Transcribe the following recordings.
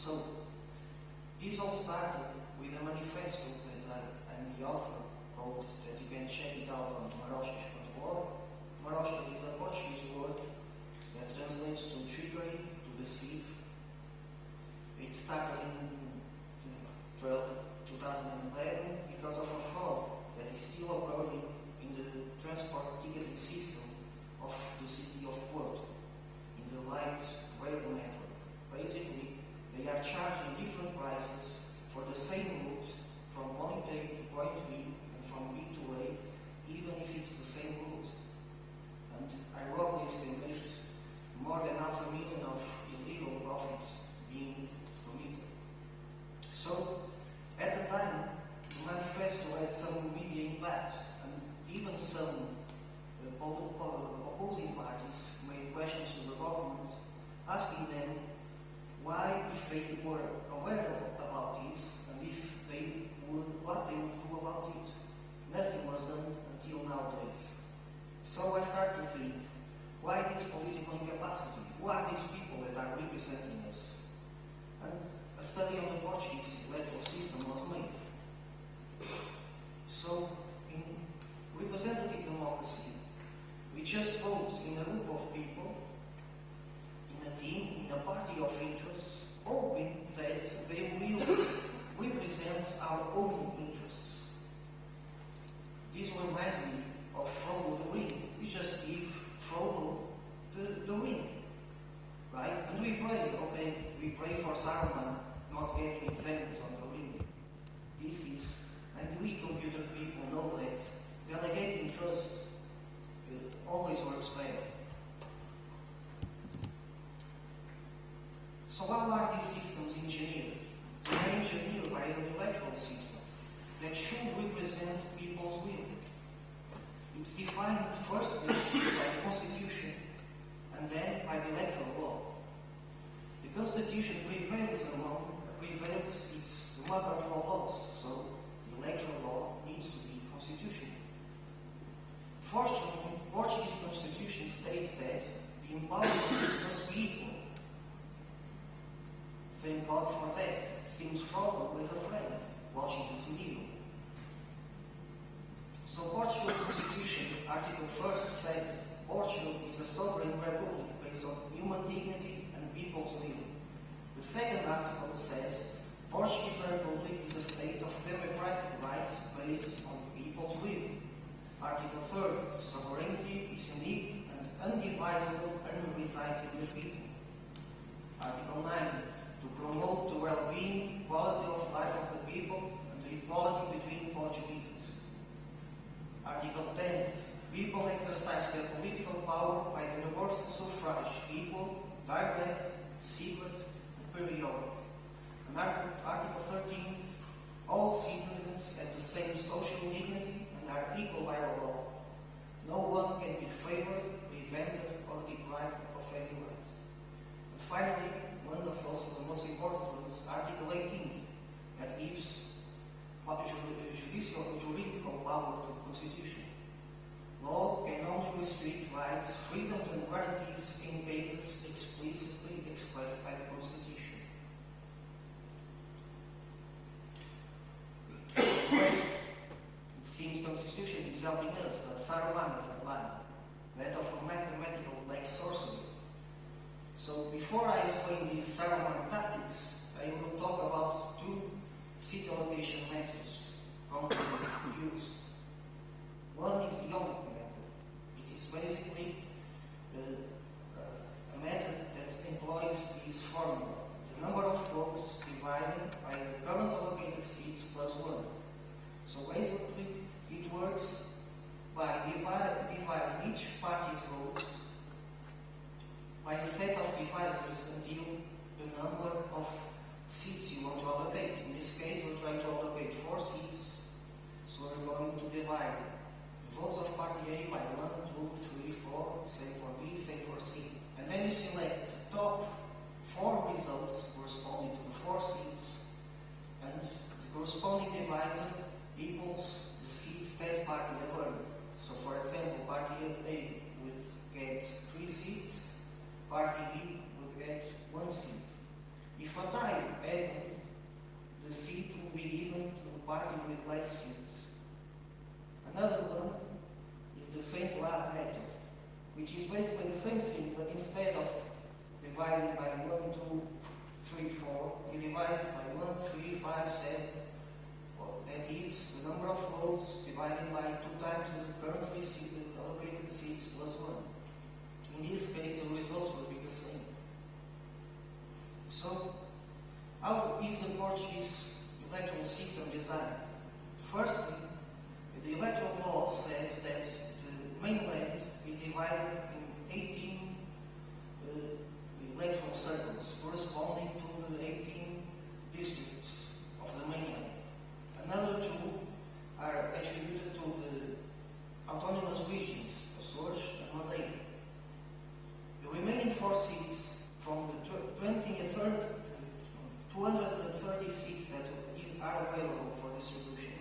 So, this all started with a manifesto that I am the author called, that you can check it out on maroscas.org. Maroscas is a Portuguese word that translates to trickery, to deceive. It started in 12, 2011 because of a fraud that is still occurring in the transport ticketing system of the city of Porto, in the light rail network. Basically, they are charging different prices for the same route from point A to point B and from B to A, even if it's the same route. And I wrongly estimate more than half a million of illegal profits being committed. So, at the time, the manifesto had some media impact, and even some uh, opposing parties made questions to the government, asking them why, if they were aware about this, and if they would, what they would do about it. Nothing was done until nowadays. So I start to think, why this political incapacity? Who are these people that are representing us? And a study on the Portuguese electoral system was made. So, in representative democracy, we just vote in a group of people, team, in a party of interests, hoping that they will represent our own interests. This reminds me of Frodo the Ring. We just give Frodo the, the ring, right? And we pray, okay, we pray for Saruman not getting its hands on the ring. This is, and we computer people know that delegating trust uh, always works better. So how are these systems engineered? They are engineered by an electoral system that should represent people's will. It's defined firstly by the Constitution and then by the electoral law. The Constitution prevails among prevents its the mother of all laws, so the electoral law needs to be constitutional. Fortunately, Portuguese Constitution states that the empowerment must be equal. Thank God for that. Seems Frodo was afraid watching this video. So Portugal Constitution, Article 1st says Portugal is a sovereign republic based on human dignity and people's will. The second article says Portuguese Republic is a state of democratic rights based on people's will. Article 3rd, sovereignty is unique and undivisible and resides in the people. Article 9th, to promote the well-being, quality of life of the people and the equality between Portuguese. Article 10. people exercise their political power by the universal suffrage, equal, direct, secret, and periodic. And Article 13. all citizens have the same social dignity and are equal by law. No one can be favored, prevented, or deprived of any right. Finally, one of also the most important ones, Article 18, that gives judicial juridical power to the Constitution. Law can only restrict rights, freedoms, and guarantees in cases explicitly expressed by the Constitution. it seems the Constitution is helping us, but Saruman is a lie. That of a mathematical like sorcery. So before I explain these Saruman tactics, I will talk about two seat allocation methods commonly used. One is the method. It is basically uh, a method by a set of divisors until the number of seats you want to allocate. In this case, we're trying to allocate four seats, so we're going to divide the votes of party A by 1, 2, 3, 4, same for B, same for C. And then you select the top four results corresponding to the four seats, and the corresponding divisor equals the seats that party have earned. So for example, party A would get three seats, party B would get one seat. If a tie happened, the seat will be given to the party with less seats. Another one is the Sainte-Laguë method, which is basically the same thing, but instead of dividing by 1, 2, 3, 4, you divide by 1, 3, 5, 7. Well, that is the number of votes divided by 2 times the currently allocated seats plus 1. In this case, the results will be the same. So, how is the Portuguese electoral system designed? Firstly, the electoral law says that the mainland is divided 18 uh, electoral circles corresponding to the 18 districts of the mainland. Another two are attributed to the autonomous regions, of Açores and Madeira. The remaining four seats from the 23rd, 230 seats that are available for distribution.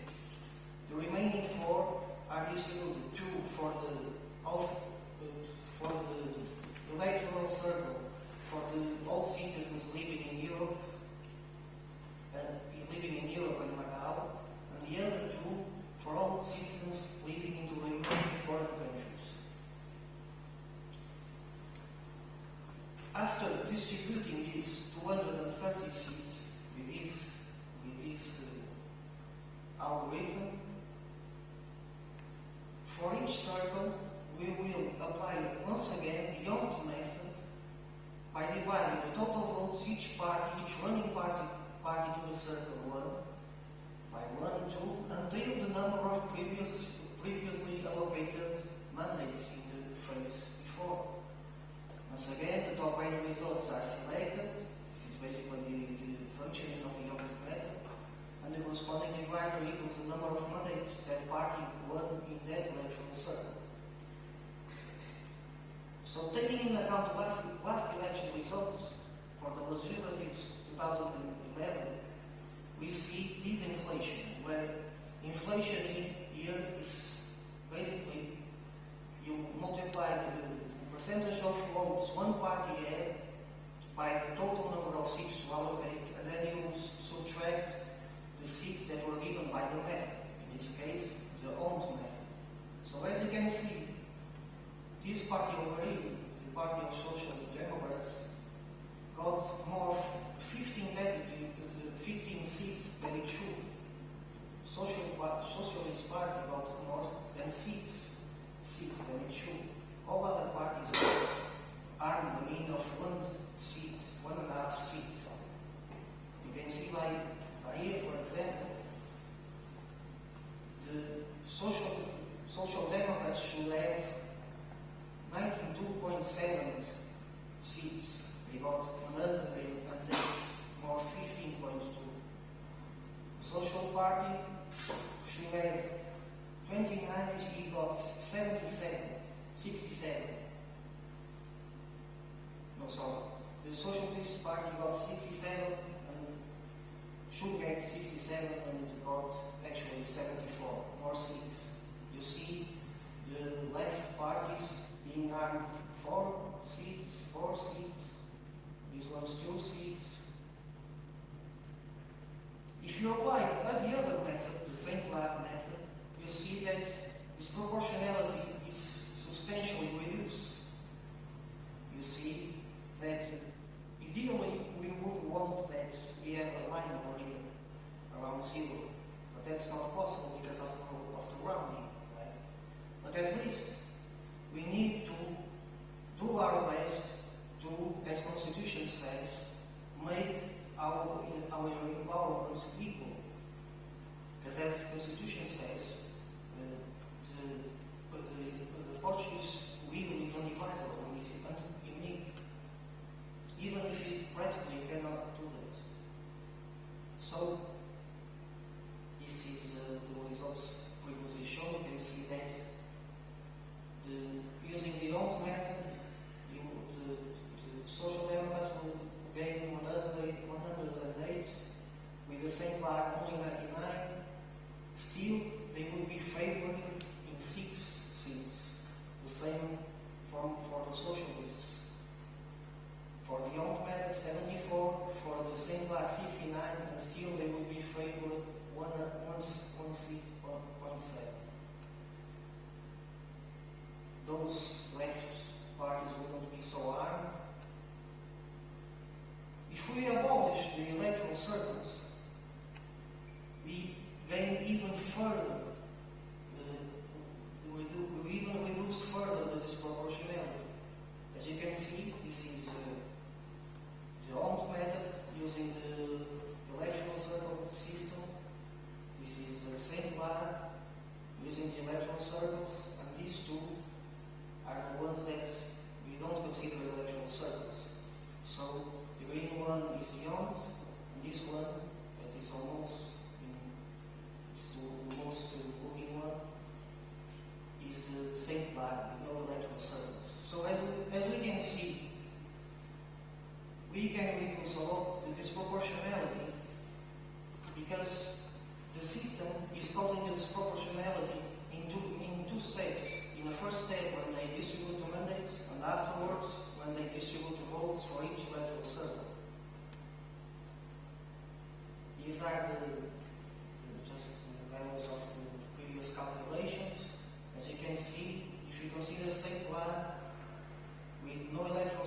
The remaining four are distributed, two for the for the electoral circle for the, all citizens living in Europe and living in Europe and Macau, and the other two for all citizens living in the remaining foreign countries. After distributing these 230 seats with this, with this uh, algorithm, for each circle, we will apply once again the D'Hondt method by dividing the total votes each party, each running party, party to the circle 1 by 1, 2, until the number of previous, previously allocated mandates in the phase before. Once again, the top rated results are selected. This is basically the, the functioning of the D'Hondt method. And the corresponding divisor equals the number of mandates that party won in that electoral circle. So taking in account the last, last election results for the legislatives 2011, we see this inflation, where inflation here is basically you multiply the percentage of votes one party had by the total number of seats to allocate, and then you subtract the seats that were given by the method, in this case, the D'Hondt's method. So as you can see, this party over here, the Party of Social Democrats, got more 15 deputy, uh, 15 seats than it should. Social, Socialist Party got more than six seats than it should. All other parties are in the mean of one seat, one and a half seats. You can see by, by here, for example, the social, social Democrats should have 92.7 seats. They got another way and then got 15.2. Social Party, she had 29 He she got 77, 67. No, sorry. The Socialist Party got 67 and should get 67 and got actually 74, or 6. You see, the left parties being armed 4, 6, 4, 6, Islam still sees. If you apply the other method, the Sainte-Laguë method, you see that this proportionality is substantially reduced. You see that ideally we would want that we have a line already around zero, but that's not possible because of, of the rounding, right? But at least we need to do our best to, as Constitution says, make our, our empowerment equal. Because as the Constitution says, uh, the, the,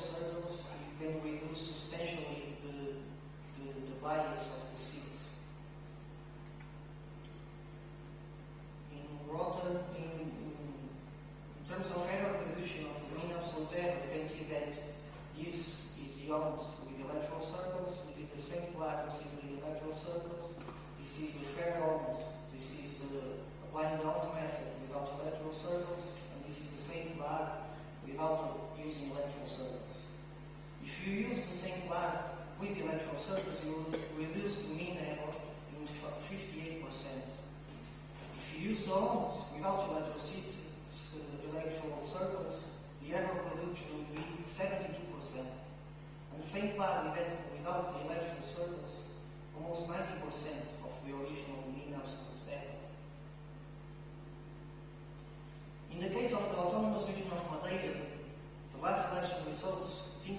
those hurdles, and can reduce substantially the, the, the bias of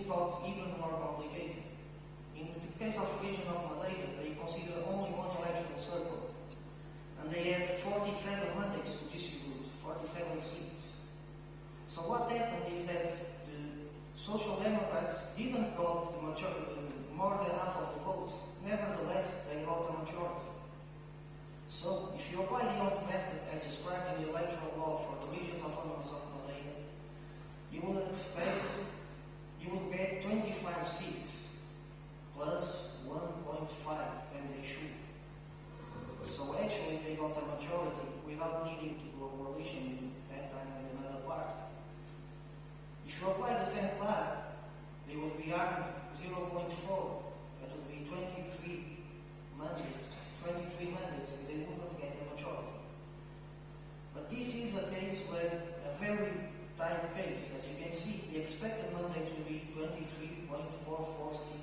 involves even more complicated. In the case of region of Madeira, they consider only one electoral circle, and they have 47 mandates to distribute, 47 seats. So what happened is that the Social Democrats didn't got the majority, more than half of the votes. Nevertheless, they got the majority. So, if you apply the old method as described in the electoral law for the regions autonomies of Madeira, you would expect you will get 25 seats plus 1.5 than they should. So actually they got a majority without needing to do a coalition that time with another part. If you apply the same plan, they would be armed 0.4, that would be 23 mandates, 23 mandates, and they wouldn't get a majority. But this is a case where a very as you can see, the expected Monday to be 23.446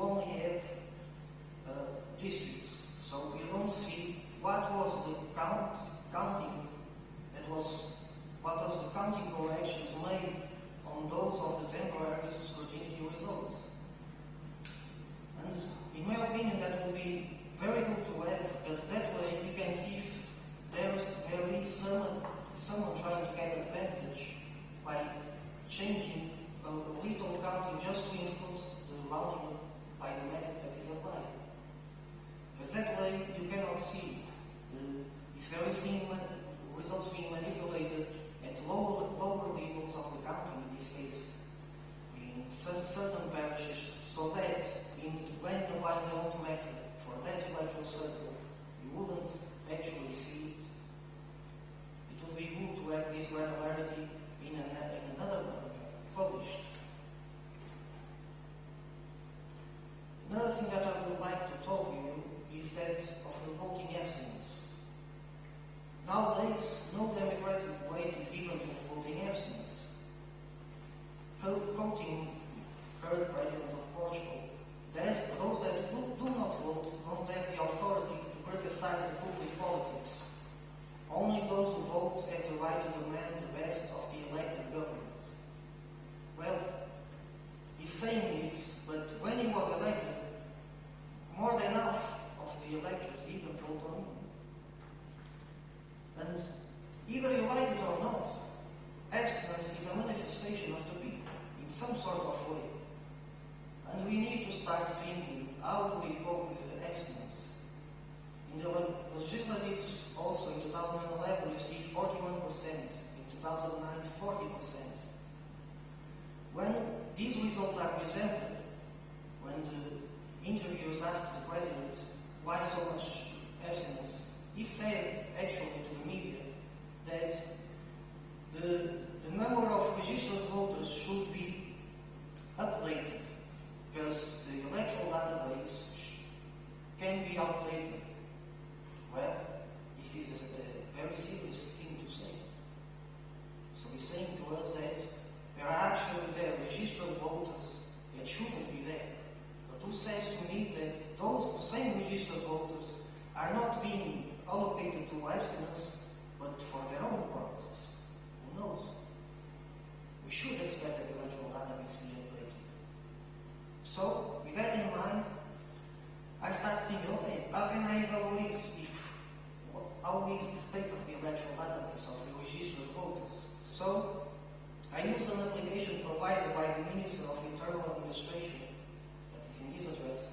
only have uh, districts, so we don't see what was the count, counting that was, what was the counting corrections made on those of the temporary scrutiny results. And in my opinion, that will be very good to have, because that way you can see if there is, there is someone, someone trying to get advantage by changing a little counting just to influence the rounding by the method that is applied. Because that way you cannot see the, if there is being results being manipulated at lower, lower levels of the counting in this case, in certain parishes, so that you apply the old method for that electoral circle, you wouldn't actually see it. It would be good to have this granularity in, an, in another one published. Another thing that I would like to tell you is that of the voting abstinence. Nowadays, no democratic weight is given to voting abstinence. Quoting current president of Portugal, that those that do, do not vote don't have the authority to criticize the public politics. Only those who vote have the right to demand the best of the elected government. Well, he's saying this, but when he was elected, more than half of the electors didn't vote on him. And either you like it or not, abstinence is a manifestation of the people in some sort of way. And we need to start thinking how do we cope with the abstinence? In the le- legislatives, also in 2011, you see 41%, in 2009, 40%. When these results are presented, when the interviewers asked the president why so much abstinence, he said actually to the media that the, the number of registered voters should be updated because the electoral database sh- can be outdated. Well, this is a, a very serious thing to say. So he's saying to us that there are actually there registered voters that shouldn't be there. But who says to me that those same registered voters are not being allocated to abstinence, but for their own purposes? Who knows? We should expect that the electoral database be updated. So, with that in mind, I start thinking, okay, how can I evaluate if what- how is the state of the electoral database of the registered voters? So, I use an application provided by the Minister of Internal Administration, that is in this address.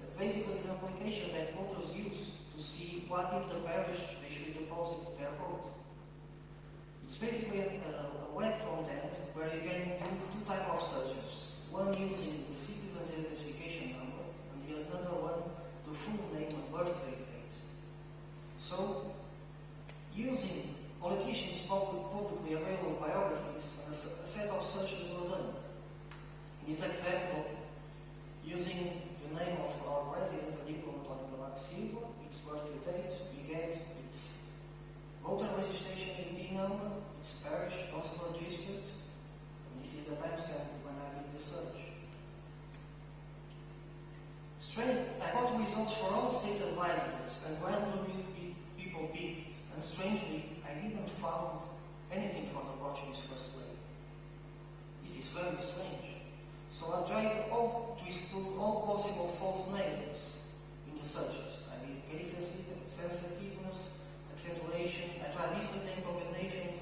But basically, it's an application that voters use to see what is the parish they should deposit their vote. It's basically a, a web front end where you can do two type of searches. One using the citizen's identification number, and the other one the full name and birthday date. So, using politicians' public, publicly available biographies, a set of searches were done. In this example, using the name of our president, Enrico Antonio Cavaco Silva, its birthday date, we get its voter registration ID number, its parish, consular district, and this is the timestamp when I did the search. Strange, I got results for all state advisors and randomly pe- people picked, and strangely, I didn't find anything for the Portuguese first lady. This is very strange. So I tried all, to exclude all possible false negatives in the searches. I did case sensitiveness, accentuation, I tried different name combinations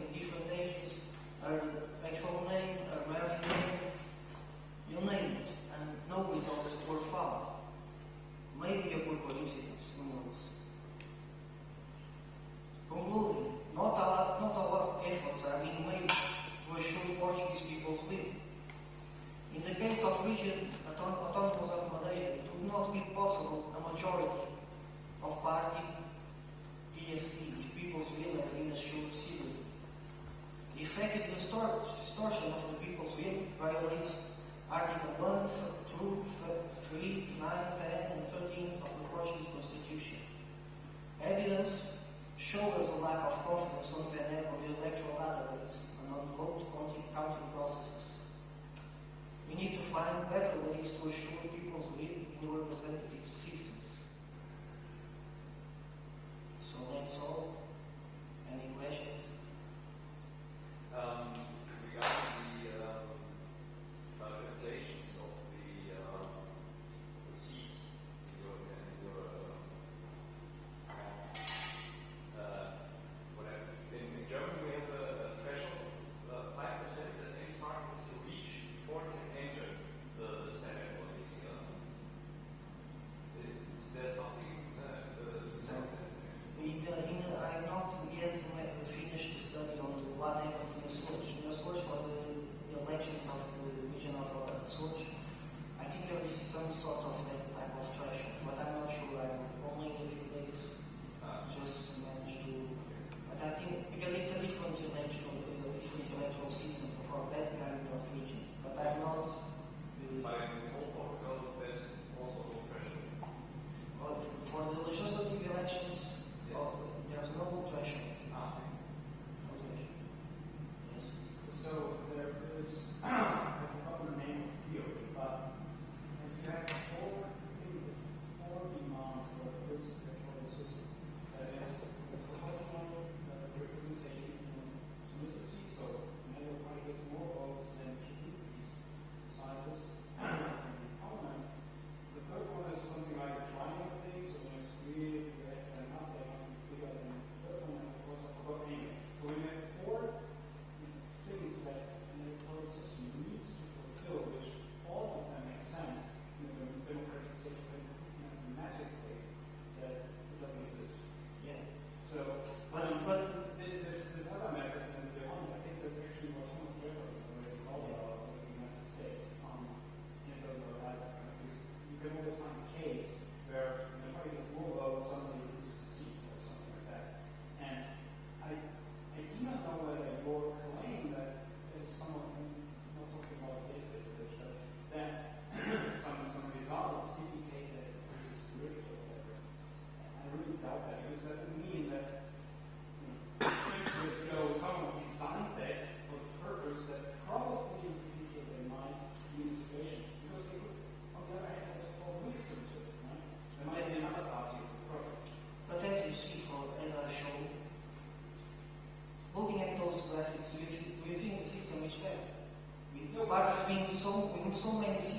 so many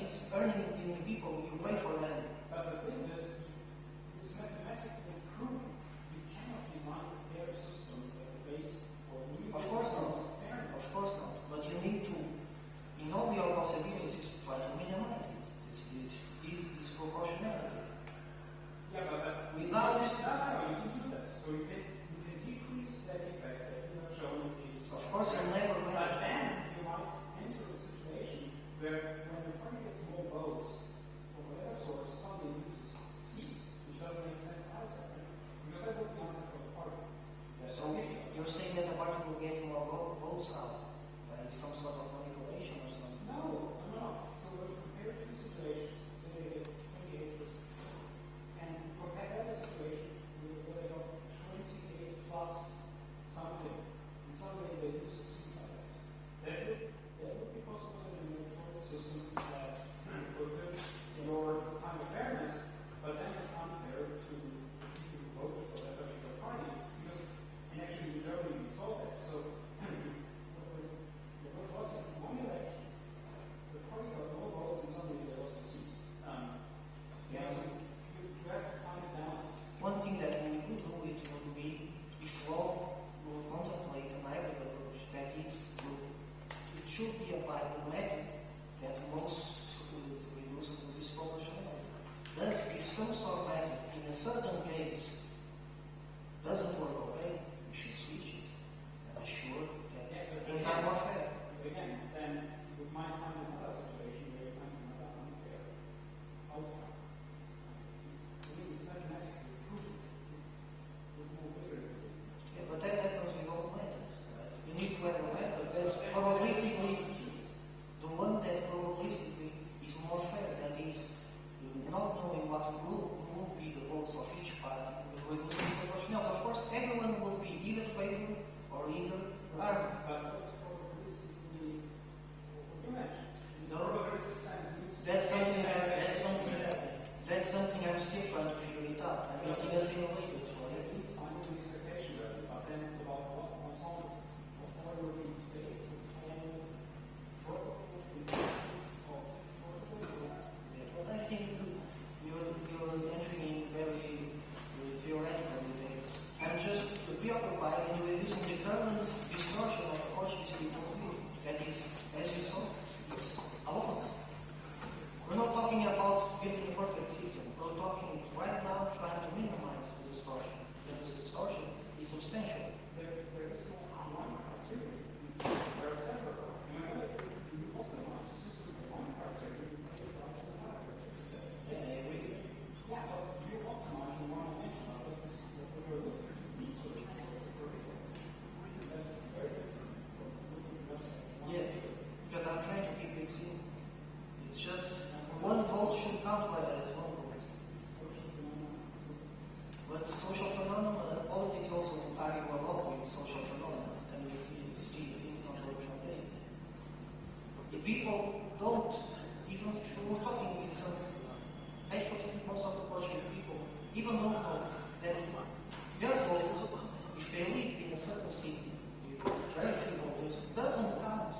doesn't count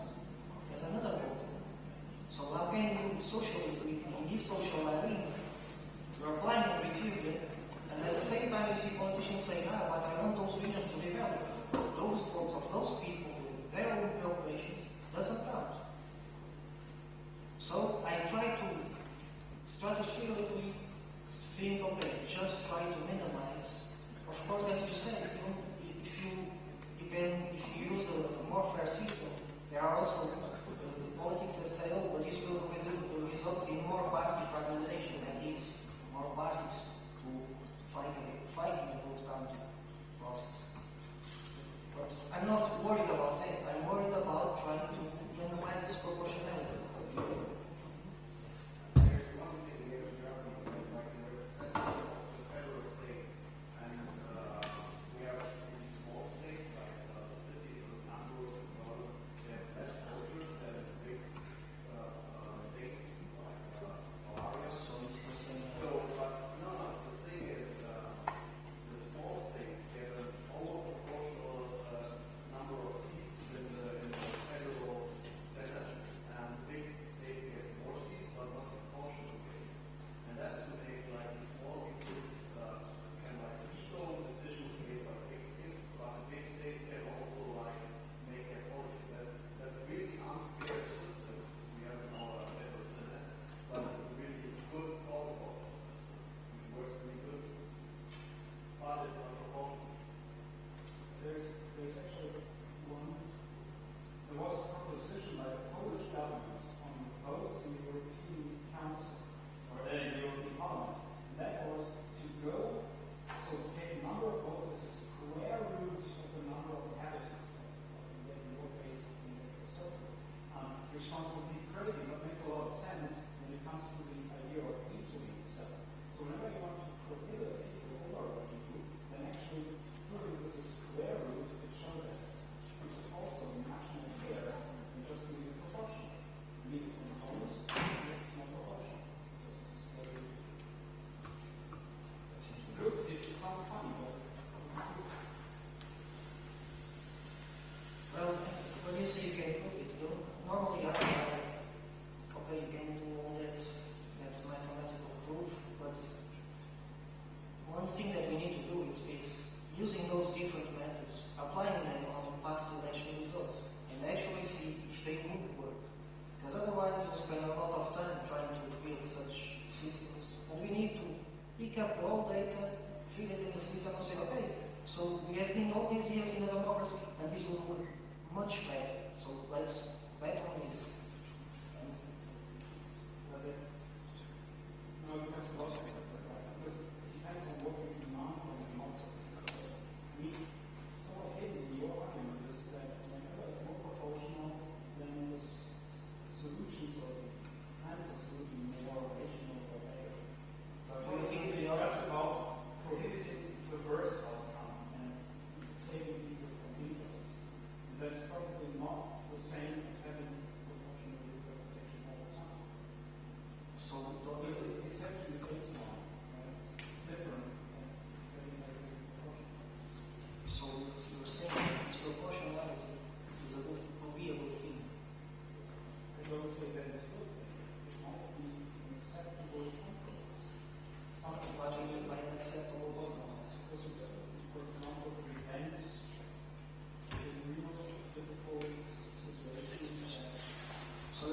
as another vote. So how can you socially, on this social living, you're applying a criteria, and at the same time you see politicians saying, ah, but I want those regions to develop. Those votes of those people with their own preoccupations doesn't count. So I try to strategically think, okay, just try to minimize. Of course, as you said, if you then if you use a more fair system, there are also politics that say, oh, but this will, will result in more party fragmentation, that is, more parties to fight, fighting the vote counting process. But I'm not worried about that. I'm worried about trying to minimize this proportionality.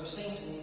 those things